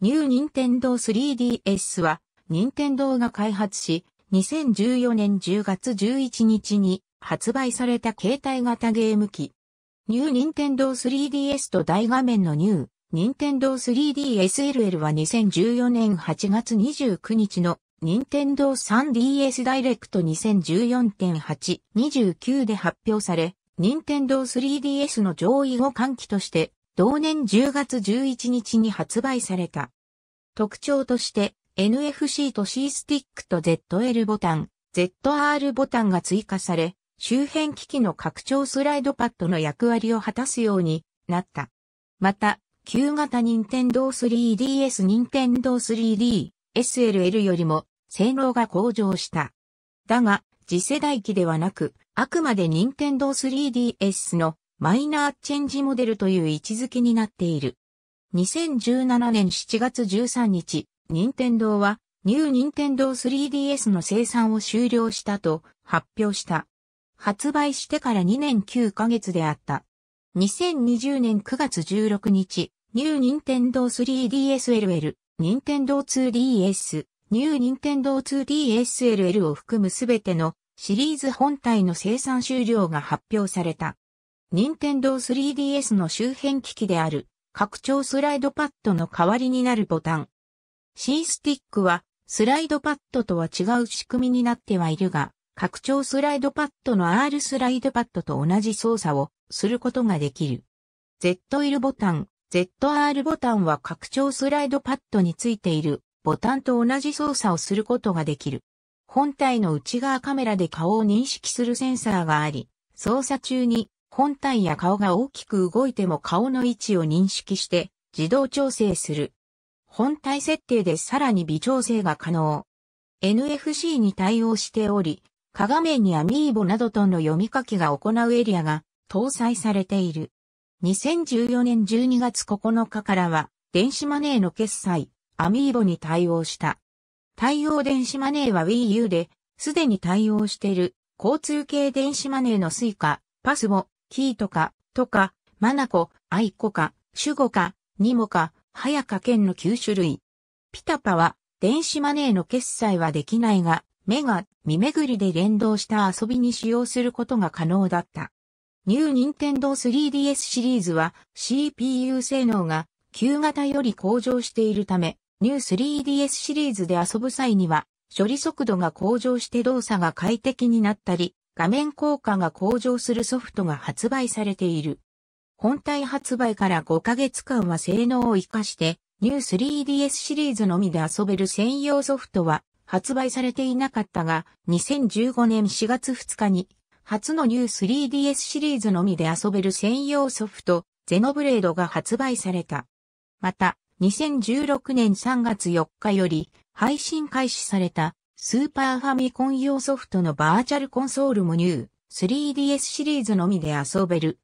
ニューニンテンドー 3DS は、任天堂が開発し、2014年10月11日に発売された携帯型ゲーム機。ニューニンテンドー 3DS と大画面のニュー、ニンテンドー 3DSLL は2014年8月29日の任天堂 3DS ダイレクト2014.8、29で発表され、任天堂 3DS の上位互換機として、同年10月11日に発売された。特徴として、NFC と C スティックと ZL ボタン、ZR ボタンが追加され、周辺機器の拡張スライドパッドの役割を果たすようになった。また、旧型任天堂 3DS 任天堂 3D SLL よりも性能が向上した。だが、次世代機ではなく、あくまで任天堂 3DS のマイナーチェンジモデルという位置づけになっている。2017年7月13日、任天堂はニュー任天堂 3DS の生産を終了したと発表した。発売してから2年9ヶ月であった。2020年9月16日、ニュー任天堂 3DSLL、任天堂 2DS、ニュー任天堂 2DSLL を含むすべてのシリーズ本体の生産終了が発表された。任天堂 3DS の周辺機器である拡張スライドパッドの代わりになるボタン。C スティックはスライドパッドとは違う仕組みになってはいるが、拡張スライドパッドの R スライドパッドと同じ操作をすることができる。ZL ボタン、ZR ボタンは拡張スライドパッドについているボタンと同じ操作をすることができる。本体の内側カメラで顔を認識するセンサーがあり、操作中に本体や顔が大きく動いても顔の位置を認識して自動調整する。本体設定でさらに微調整が可能。NFC に対応しており、下画面にアミーボなどとの読み書きが行うエリアが搭載されている。2014年12月9日からは電子マネーの決済、アミーボに対応した。対応電子マネーは Wii U で、すでに対応している、交通系電子マネーのスイカ、パスモ、キタカ、トイカ、マナコ、アイコカ、シュゴカ、ニモカ、ハヤカ県の9種類。ピタパは、電子マネーの決済はできないが、目が、見巡りで連動した遊びに使用することが可能だった。ニューニンテンドー 3DS シリーズは CPU 性能が旧型より向上しているため、ニュー 3DS シリーズで遊ぶ際には、処理速度が向上して動作が快適になったり、画面効果が向上するソフトが発売されている。本体発売から5ヶ月間は性能を活かして、ニュー 3DS シリーズのみで遊べる専用ソフトは発売されていなかったが、2015年4月2日に、初のニュー 3DS シリーズのみで遊べる専用ソフト、ゼノブレードが発売された。また、2016年3月4日より配信開始されたスーパーファミコン用ソフトのバーチャルコンソールもニュー 3DS シリーズのみで遊べる。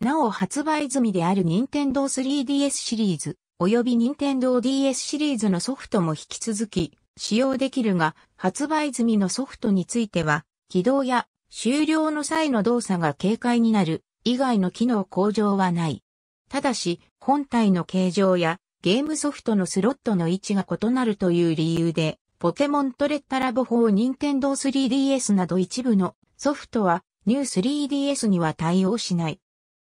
なお発売済みである任天堂 3DS シリーズ及び任天堂 DS シリーズのソフトも引き続き使用できるが発売済みのソフトについては起動や終了の際の動作が軽快になる以外の機能向上はない。ただし本体の形状やゲームソフトのスロットの位置が異なるという理由で、ポケモントレッタラボ4任天堂 3DS など一部のソフトはニュー 3DS には対応しない。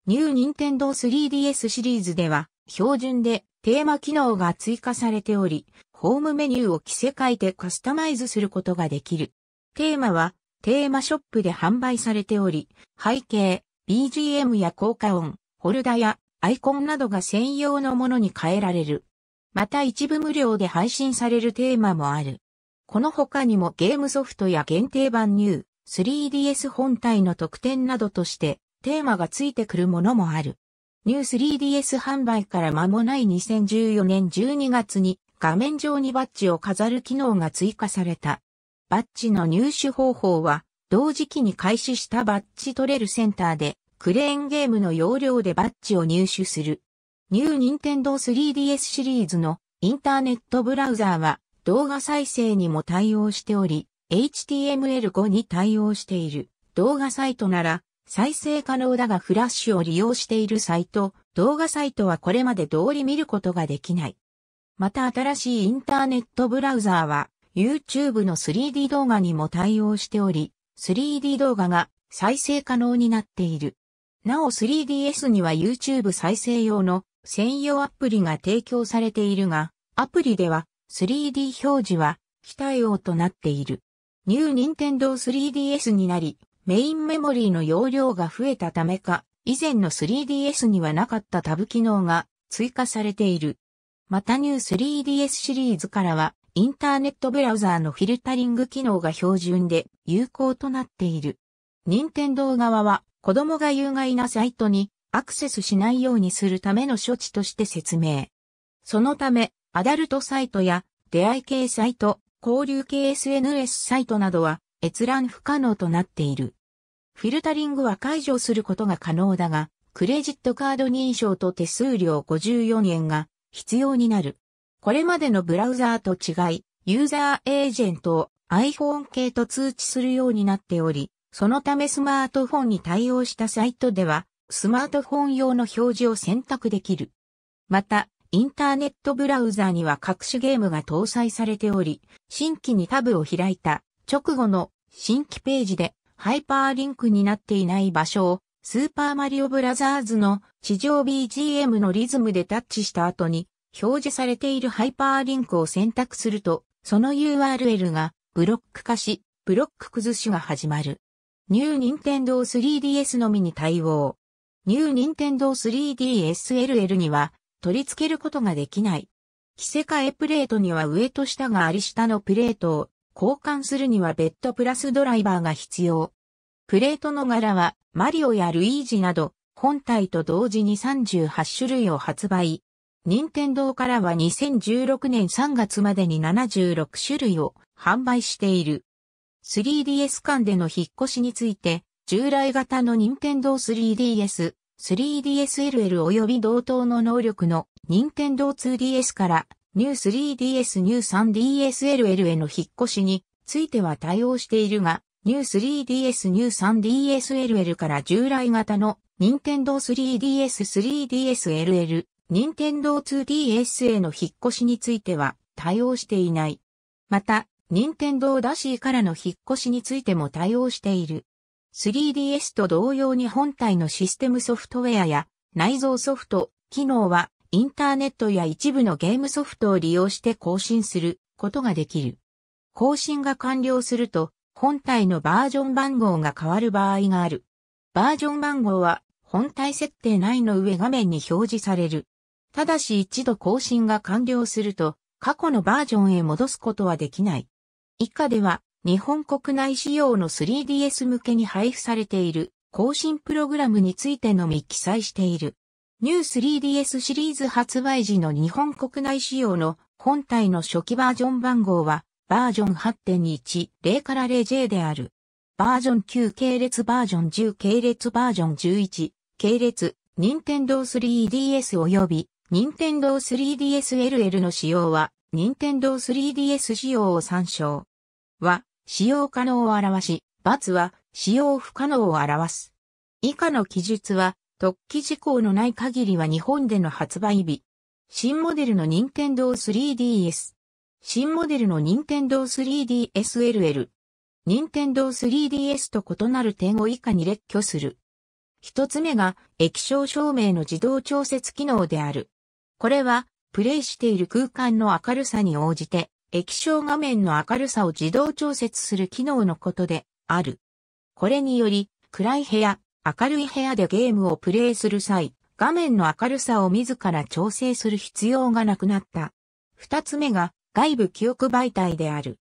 ニュー任天堂 3DS シリーズでは標準でテーマ機能が追加されており、ホームメニューを着せ替えてカスタマイズすることができる。テーマはテーマショップで販売されており、背景、BGM や効果音、ホルダやアイコンなどが専用のものに変えられる。また一部無料で配信されるテーマもある。この他にもゲームソフトや限定版ニュー 3DS 本体の特典などとしてテーマがついてくるものもある。ニュー 3DS 販売から間もない2014年12月に画面上にバッジを飾る機能が追加された。バッジの入手方法は同時期に開始したバッジ取れるセンターでクレーンゲームの容量でバッジを入手する。ニューニンテンドー 3DS シリーズのインターネットブラウザーは動画再生にも対応しており、HTML5 に対応している動画サイトなら再生可能だがフラッシュを利用しているサイト、動画サイトはこれまで通り見ることができない。また新しいインターネットブラウザーは YouTube の 3D 動画にも対応しており、3D 動画が再生可能になっている。なお 3DS には YouTube 再生用の専用アプリが提供されているが、アプリでは 3D 表示は非対応となっている。ニューニンテンドー 3DS になり、メインメモリーの容量が増えたためか、以前の 3DS にはなかったタブ機能が追加されている。またニュー 3DS シリーズからは、インターネットブラウザーのフィルタリング機能が標準で有効となっている。任天堂側は子供が有害なサイトにアクセスしないようにするための処置として説明。そのため、アダルトサイトや出会い系サイト、交流系 SNS サイトなどは閲覧不可能となっている。フィルタリングは解除することが可能だが、クレジットカード認証と手数料54円が必要になる。これまでのブラウザーと違い、ユーザーエージェントを iPhone 系と通知するようになっており、そのためスマートフォンに対応したサイトでは、スマートフォン用の表示を選択できる。また、インターネットブラウザーには各種ゲームが搭載されており、新規にタブを開いた直後の新規ページでハイパーリンクになっていない場所をスーパーマリオブラザーズの地上 BGM のリズムでタッチした後に表示されているハイパーリンクを選択すると、その URL がブロック化し、ブロック崩しが始まる。ニューニンテンドー 3DS のみに対応。ニューニンテンドー 3DSLL には取り付けることができない。着せ替えプレートには上と下があり下のプレートを交換するには別途プラスドライバーが必要。プレートの柄はマリオやルイージなど本体と同時に38種類を発売。任天堂からは2016年3月までに76種類を販売している。3DS 間での引っ越しについて、従来型の任天堂 3DS、3DSLL 及び同等の能力の任天堂 2DS からニュー 3DS ニュー 3DSLL への引っ越しについては対応しているが、ニュー 3DS ニュー 3DSLL から従来型の任天堂 3DS 3DSLL 任天堂 2DS への引っ越しについては対応していない。また、任天堂ダシーからの引っ越しについても対応している。3DS と同様に本体のシステムソフトウェアや内蔵ソフト、機能はインターネットや一部のゲームソフトを利用して更新することができる。更新が完了すると本体のバージョン番号が変わる場合がある。バージョン番号は本体設定内の上画面に表示される。ただし一度更新が完了すると、過去のバージョンへ戻すことはできない。以下では、日本国内仕様の 3DS 向けに配布されている更新プログラムについてのみ記載している。ニュー 3DS シリーズ発売時の日本国内仕様の本体の初期バージョン番号はバージョン8.10から 0J である。バージョン9系列バージョン10系列バージョン11系列、任天堂 3DS 及び任天堂 3DSLL の使用は、任天堂 3DS 仕様を参照。は、使用可能を表し、×は、使用不可能を表す。以下の記述は、特記事項のない限りは日本での発売日。新モデルの任天堂 3DS。新モデルの任天堂 3DSLL。任天堂 3DS と異なる点を以下に列挙する。一つ目が液晶照明の自動調節機能である。これは、プレイしている空間の明るさに応じて、液晶画面の明るさを自動調節する機能のことである。これにより、暗い部屋、明るい部屋でゲームをプレイする際、画面の明るさを自ら調整する必要がなくなった。二つ目が外部記憶媒体である。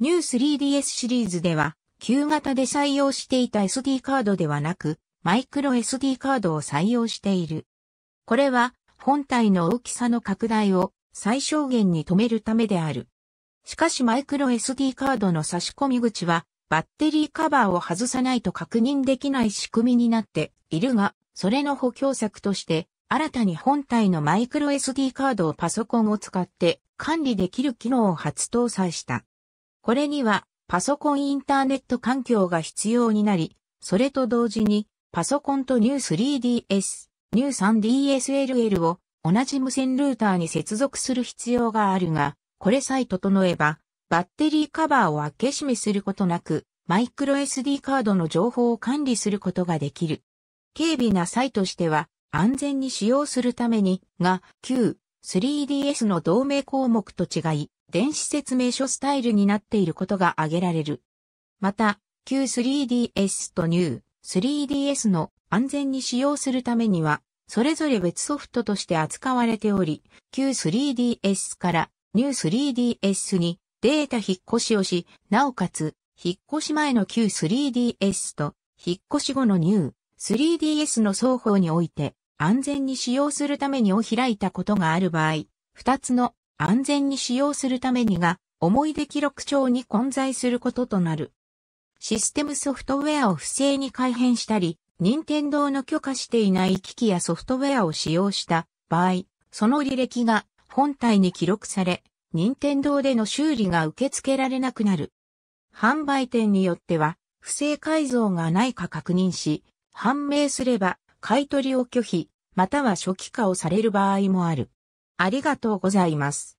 ニュー 3DS シリーズでは、旧型で採用していた SD カードではなく、マイクロ SD カードを採用している。これは本体の大きさの拡大を最小限に止めるためである。しかしマイクロ SD カードの差し込み口はバッテリーカバーを外さないと確認できない仕組みになっているが、それの補強策として新たに本体のマイクロ SD カードをパソコンを使って管理できる機能を初搭載した。これにはパソコンインターネット環境が必要になり、それと同時にパソコンとニュー 3DS、ニュー 3DSLL を同じ無線ルーターに接続する必要があるが、これさえ整えば、バッテリーカバーを開け閉めすることなく、マイクロ SD カードの情報を管理することができる。軽微な際としては、安全に使用するために、が、旧 3DS の同盟項目と違い、電子説明書スタイルになっていることが挙げられる。また、旧 3DS と New 3DS の安全に使用するためには、それぞれ別ソフトとして扱われており、旧 3DS から New 3DS にデータ引っ越しをし、なおかつ、引っ越し前の旧 3DS と、引っ越し後の New 3DS の双方において、安全に使用するためにを開いたことがある場合、二つの安全に使用するためにが、思い出記録帳に混在することとなる。システムソフトウェアを不正に改変したり、任天堂の許可していない機器やソフトウェアを使用した場合、その履歴が本体に記録され、任天堂での修理が受け付けられなくなる。販売店によっては、不正改造がないか確認し、判明すれば買い取りを拒否、または初期化をされる場合もある。ありがとうございます。